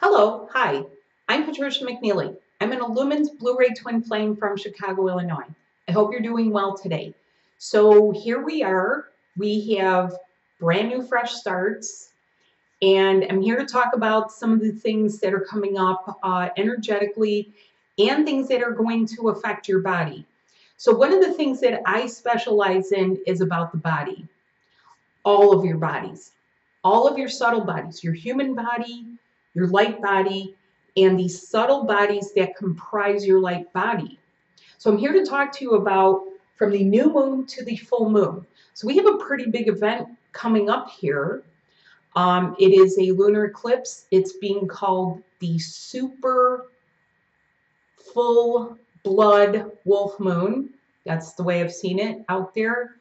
Hello, hi, I'm Patricia McNeely. I'm an Illumins Blue Ray Twin Flame from Chicago, Illinois. I hope you're doing well today. So here we are. We have brand new fresh starts and I'm here to talk about some of the things that are coming up uh, energetically and things that are going to affect your body. So one of the things that I specialize in is about the body, all of your bodies, all of your subtle bodies, your human body, your light body, and the subtle bodies that comprise your light body. So I'm here to talk to you about from the new moon to the full moon. So we have a pretty big event coming up here. Um, it is a lunar eclipse. It's being called the super full blood wolf moon. That's the way I've seen it out there.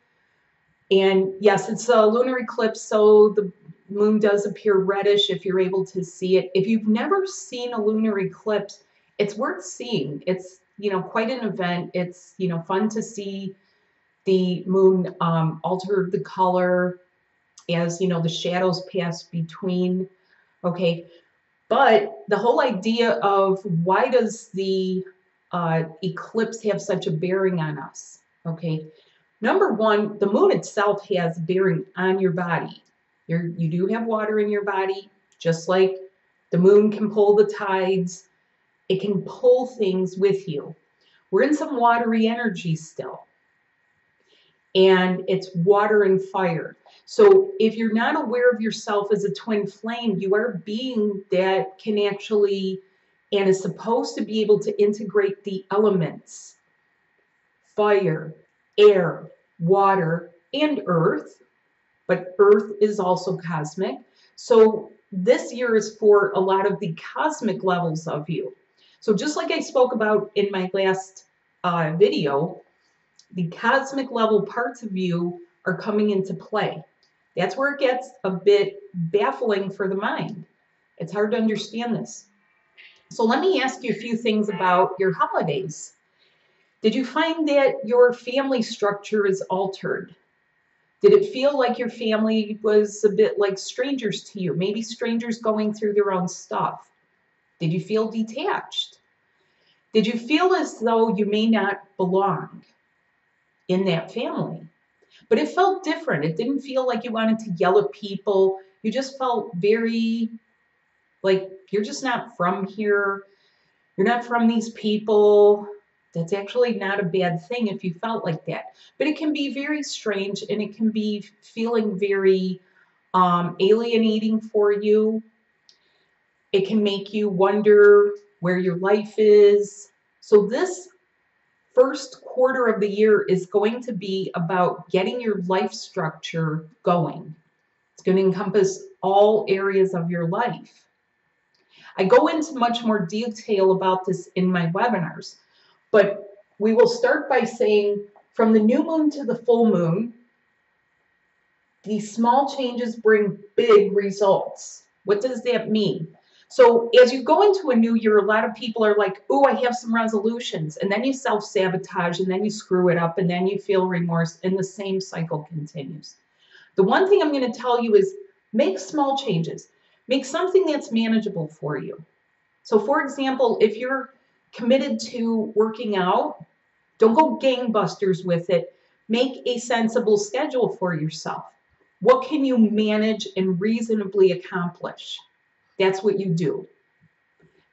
And yes, it's a lunar eclipse, so the moon does appear reddish if you're able to see it. If you've never seen a lunar eclipse, it's worth seeing. It's, you know, quite an event. It's, you know, fun to see the moon um, alter the color as, you know, the shadows pass between. Okay. But the whole idea of why does the uh, eclipse have such a bearing on us? Okay. Number one, the moon itself has bearing on your body. You're, you do have water in your body, just like the moon can pull the tides. It can pull things with you. We're in some watery energy still. And it's water and fire. So if you're not aware of yourself as a twin flame, you are a being that can actually and is supposed to be able to integrate the elements fire, air, water, and earth but Earth is also cosmic. So this year is for a lot of the cosmic levels of you. So just like I spoke about in my last uh, video, the cosmic level parts of you are coming into play. That's where it gets a bit baffling for the mind. It's hard to understand this. So let me ask you a few things about your holidays. Did you find that your family structure is altered? Did it feel like your family was a bit like strangers to you? Maybe strangers going through their own stuff? Did you feel detached? Did you feel as though you may not belong in that family? But it felt different. It didn't feel like you wanted to yell at people. You just felt very like you're just not from here. You're not from these people. That's actually not a bad thing if you felt like that. But it can be very strange and it can be feeling very um, alienating for you. It can make you wonder where your life is. So this first quarter of the year is going to be about getting your life structure going. It's going to encompass all areas of your life. I go into much more detail about this in my webinars. But we will start by saying from the new moon to the full moon, these small changes bring big results. What does that mean? So as you go into a new year, a lot of people are like, oh, I have some resolutions. And then you self-sabotage and then you screw it up and then you feel remorse and the same cycle continues. The one thing I'm going to tell you is make small changes. Make something that's manageable for you. So for example, if you're committed to working out, don't go gangbusters with it. Make a sensible schedule for yourself. What can you manage and reasonably accomplish? That's what you do.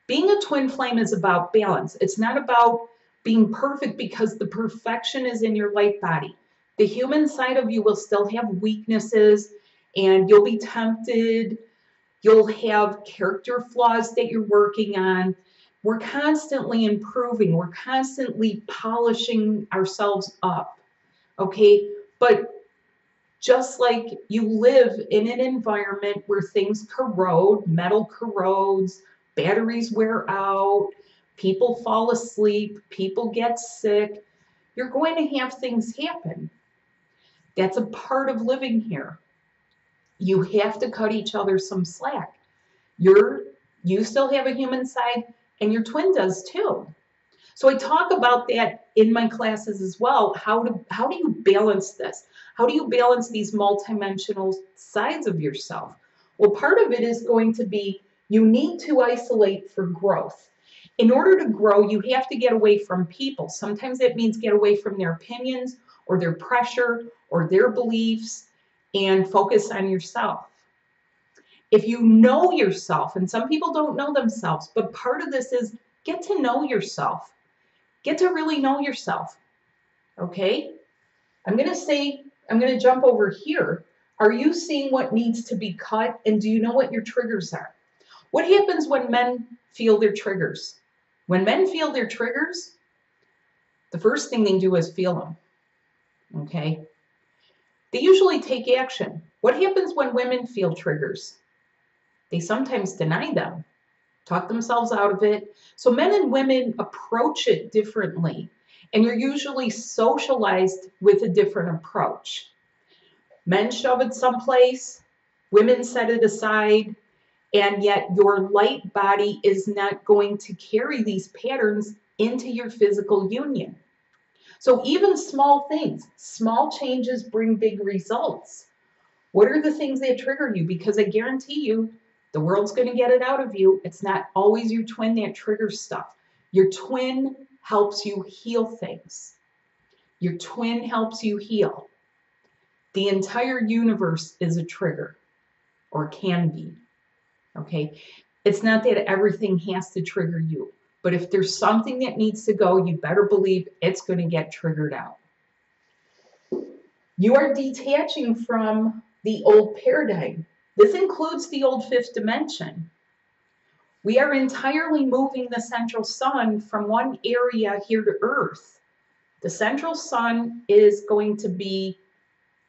Being a twin flame is about balance. It's not about being perfect because the perfection is in your light body. The human side of you will still have weaknesses and you'll be tempted. You'll have character flaws that you're working on. We're constantly improving. We're constantly polishing ourselves up. Okay. But just like you live in an environment where things corrode, metal corrodes, batteries wear out, people fall asleep, people get sick, you're going to have things happen. That's a part of living here. You have to cut each other some slack. You're you still have a human side, and your twin does too. So I talk about that in my classes as well. How to how do you balance this? How do you balance these multidimensional sides of yourself? Well, part of it is going to be You need to isolate for growth. In order to grow, you have to get away from people. Sometimes it means get away from their opinions or their pressure or their beliefs and focus on yourself. If you know yourself, and some people don't know themselves, but part of this is get to know yourself. Get to really know yourself. Okay? I'm going to say, I'm going to jump over here. Are you seeing what needs to be cut? And do you know what your triggers are? What happens when men feel their triggers? When men feel their triggers, the first thing they do is feel them. Okay? They usually take action. What happens when women feel triggers? They sometimes deny them, talk themselves out of it. So men and women approach it differently, and you're usually socialized with a different approach. Men shove it someplace, women set it aside, and yet your light body is not going to carry these patterns into your physical union. So even small things, small changes bring big results. What are the things that trigger you? Because I guarantee you, the world's going to get it out of you. It's not always your twin that triggers stuff. Your twin helps you heal things. Your twin helps you heal. The entire universe is a trigger, or can be. Okay. It's not that everything has to trigger you, but if there's something that needs to go, you better believe it's going to get triggered out. You are detaching from the old paradigm. This includes the old fifth dimension. We are entirely moving the central sun from one area here to Earth. The central sun is going to be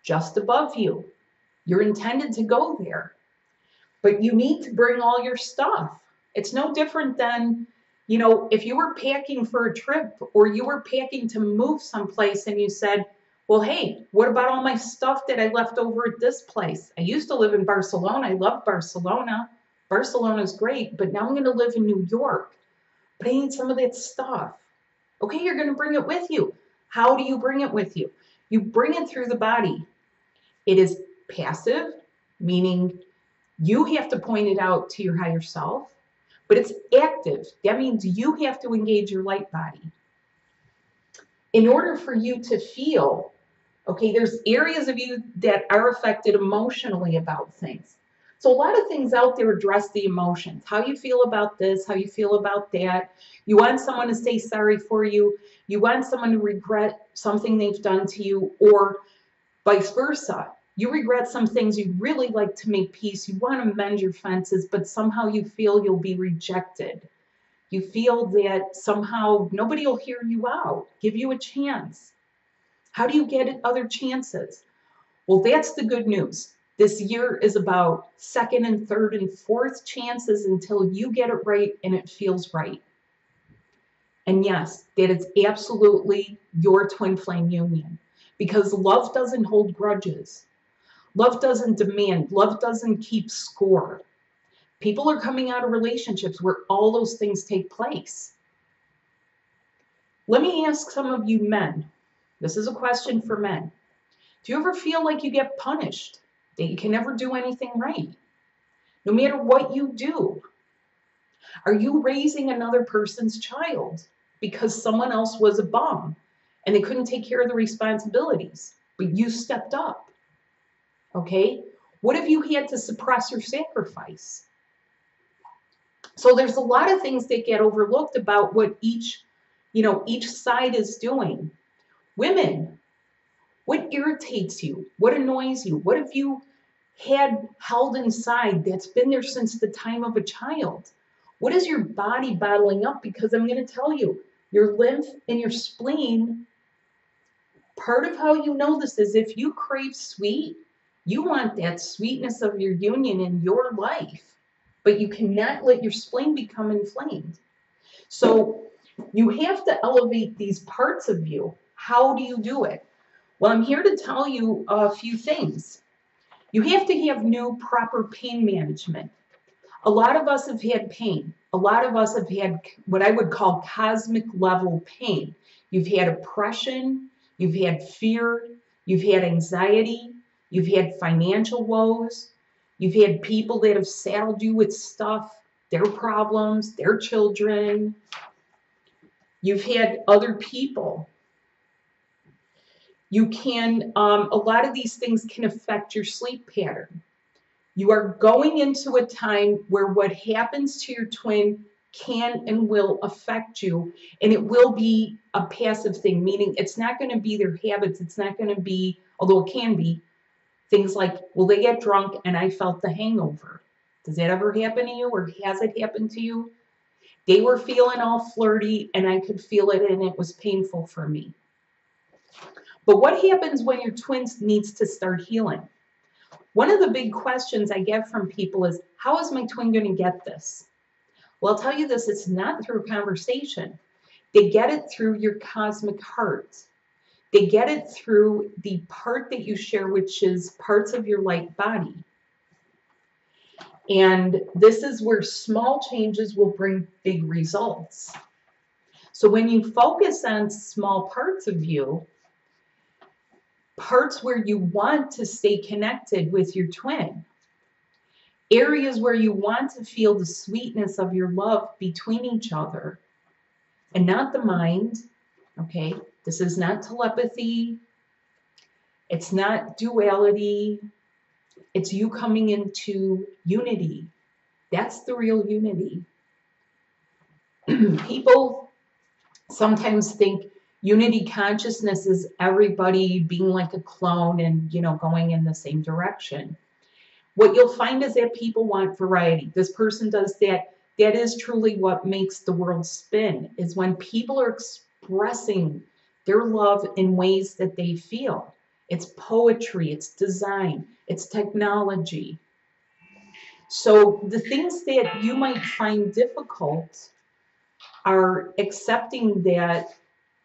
just above you. You're intended to go there but you need to bring all your stuff. It's no different than, you know, if you were packing for a trip or you were packing to move someplace and you said, well, hey, what about all my stuff that I left over at this place? I used to live in Barcelona. I love Barcelona. Barcelona's great, but now I'm going to live in New York. But I need some of that stuff. Okay, you're going to bring it with you. How do you bring it with you? You bring it through the body. It is passive, meaning you have to point it out to your higher self, but it's active. That means you have to engage your light body. In order for you to feel, okay, there's areas of you that are affected emotionally about things. So a lot of things out there address the emotions. How you feel about this, how you feel about that. You want someone to say sorry for you. You want someone to regret something they've done to you or vice versa. You regret some things. You really like to make peace. You want to mend your fences, but somehow you feel you'll be rejected. You feel that somehow nobody will hear you out, give you a chance. How do you get other chances? Well, that's the good news. This year is about second and third and fourth chances until you get it right and it feels right. And yes, that is absolutely your twin flame union because love doesn't hold grudges. Love doesn't demand, love doesn't keep score. People are coming out of relationships where all those things take place. Let me ask some of you men. This is a question for men. Do you ever feel like you get punished? That you can never do anything right? No matter what you do? Are you raising another person's child because someone else was a bum and they couldn't take care of the responsibilities, but you stepped up? Okay? What if you had to suppress your sacrifice? So there's a lot of things that get overlooked about what each, you know, each side is doing. Women, what irritates you? What annoys you? What have you had held inside that's been there since the time of a child? What is your body bottling up? Because I'm going to tell you, your lymph and your spleen, part of how you know this is if you crave sweet, you want that sweetness of your union in your life, but you cannot let your spleen become inflamed. So you have to elevate these parts of you. How do you do it? Well, I'm here to tell you a few things. You have to have new proper pain management. A lot of us have had pain. A lot of us have had what I would call cosmic level pain. You've had oppression, you've had fear, you've had anxiety, You've had financial woes. You've had people that have saddled you with stuff. their problems, their children. You've had other people. You can, um, a lot of these things can affect your sleep pattern. You are going into a time where what happens to your twin can and will affect you, and it will be a passive thing, meaning it's not going to be their habits. It's not going to be, although it can be, things like, will they get drunk and I felt the hangover? Does that ever happen to you, or has it happened to you? They were feeling all flirty, and I could feel it, and it was painful for me. But what happens when your twins needs to start healing? One of the big questions I get from people is, how is my twin going to get this? Well, I'll tell you this, it's not through conversation. They get it through your cosmic heart. They get it through the part that you share, which is parts of your light body. And this is where small changes will bring big results. So when you focus on small parts of you, parts where you want to stay connected with your twin, areas where you want to feel the sweetness of your love between each other and not the mind. Okay, this is not telepathy, it's not duality, it's you coming into unity. That's the real unity. People sometimes think unity consciousness is everybody being like a clone and you know going in the same direction. What you'll find is that people want variety. This person does that that is truly what makes the world spin is when people are expressing their love in ways that they feel. It's poetry it's design it's technology. So the things that you might find difficult are accepting that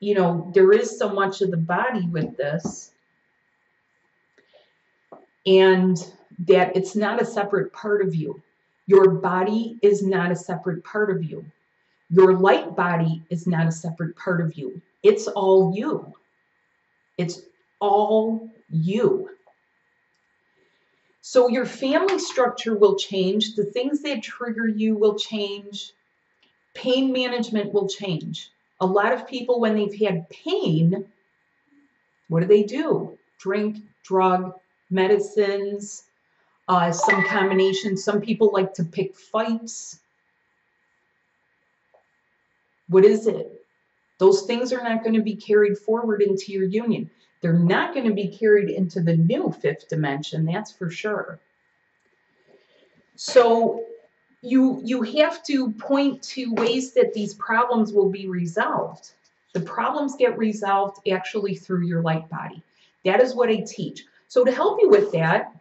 you know, there is so much of the body with this, and that it's not a separate part of you. Your body is not a separate part of you. Your light body is not a separate part of you. It's all you. It's all you. So your family structure will change. The things that trigger you will change. Pain management will change. A lot of people, when they've had pain, what do they do? Drink, drug, medicines, uh, some combination. Some people like to pick fights. What is it? Those things are not going to be carried forward into your union. They're not going to be carried into the new fifth dimension, that's for sure. So you you have to point to ways that these problems will be resolved. The problems get resolved actually through your light body. That is what I teach. So to help you with that,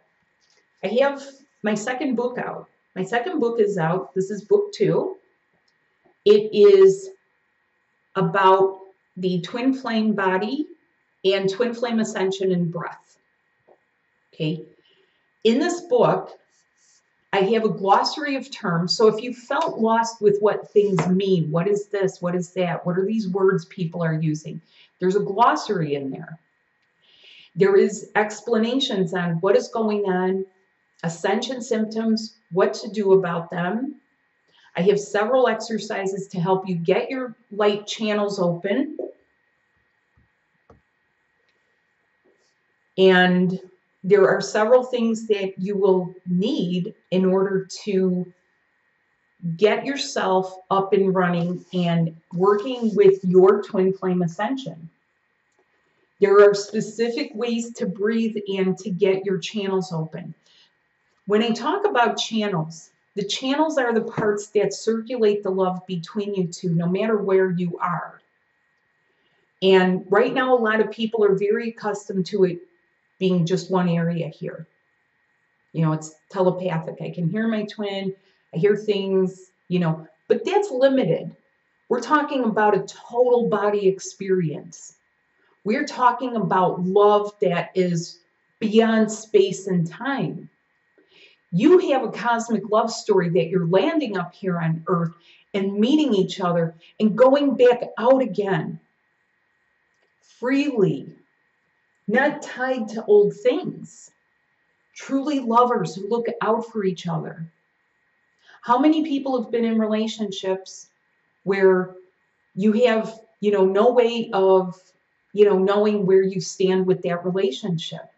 I have my second book out. My second book is out. This is book two. It is about the twin flame body and twin flame ascension and breath. Okay. In this book, I have a glossary of terms. So if you felt lost with what things mean, what is this? What is that? What are these words people are using? There's a glossary in there. There is explanations on what is going on, ascension symptoms, what to do about them. I have several exercises to help you get your light channels open. And there are several things that you will need in order to get yourself up and running and working with your twin flame ascension. There are specific ways to breathe and to get your channels open. When I talk about channels, the channels are the parts that circulate the love between you two, no matter where you are. And right now, a lot of people are very accustomed to it being just one area here. You know, it's telepathic. I can hear my twin, I hear things, you know, but that's limited. We're talking about a total body experience. We're talking about love that is beyond space and time. You have a cosmic love story that you're landing up here on earth and meeting each other and going back out again freely not tied to old things. Truly lovers who look out for each other. How many people have been in relationships where you have, you know, no way of, you know, knowing where you stand with that relationship?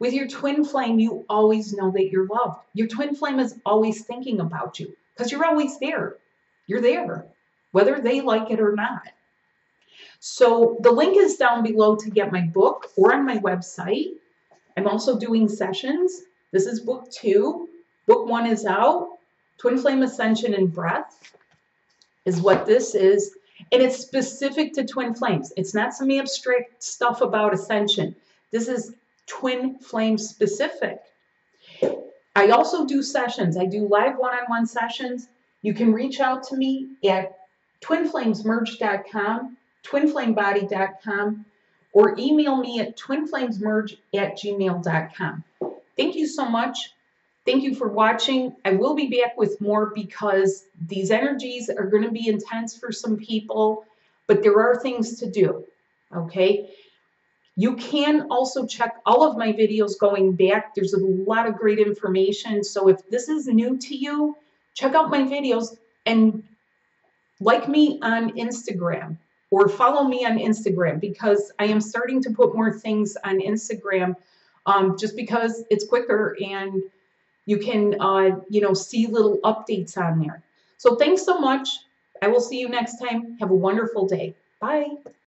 With your twin flame, you always know that you're loved. Your twin flame is always thinking about you because you're always there. You're there, whether they like it or not. So the link is down below to get my book or on my website. I'm also doing sessions. This is book two. Book one is out. Twin Flame Ascension and Breath is what this is. And it's specific to twin flames. It's not some abstract stuff about ascension. This is twin flame specific. I also do sessions. I do live one-on-one sessions. You can reach out to me at twinflamesmerge.com, twinflamebody.com, or email me at twinflamesmerge at gmail.com. Thank you so much. Thank you for watching. I will be back with more because these energies are going to be intense for some people, but there are things to do. Okay. You can also check all of my videos going back. There's a lot of great information. So if this is new to you, check out my videos and like me on Instagram or follow me on Instagram because I am starting to put more things on Instagram um, just because it's quicker and you can, uh, you know, see little updates on there. So thanks so much. I will see you next time. Have a wonderful day. Bye.